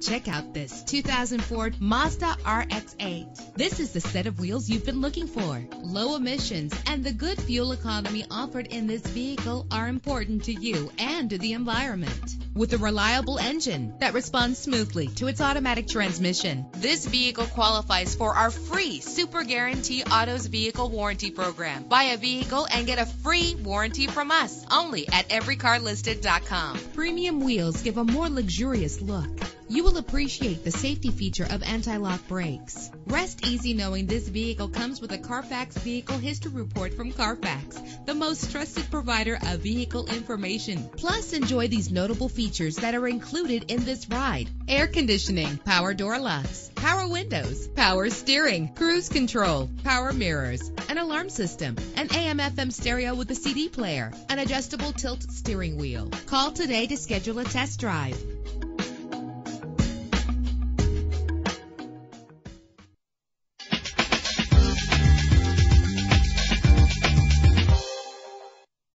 Check out this 2004 Mazda RX-8. This is the set of wheels you've been looking for. Low emissions and the good fuel economy offered in this vehicle are important to you and to the environment. With a reliable engine that responds smoothly to its automatic transmission, this vehicle qualifies for our free Super Guarantee Autos Vehicle Warranty Program. Buy a vehicle and get a free warranty from us only at everycarlisted.com. Premium wheels give a more luxurious look. You will appreciate the safety feature of anti-lock brakes. Rest easy knowing this vehicle comes with a Carfax Vehicle History Report from Carfax, the most trusted provider of vehicle information. Plus, enjoy these notable features that are included in this ride. Air conditioning, power door locks, power windows, power steering, cruise control, power mirrors, an alarm system, an AM FM stereo with a CD player, an adjustable tilt steering wheel. Call today to schedule a test drive.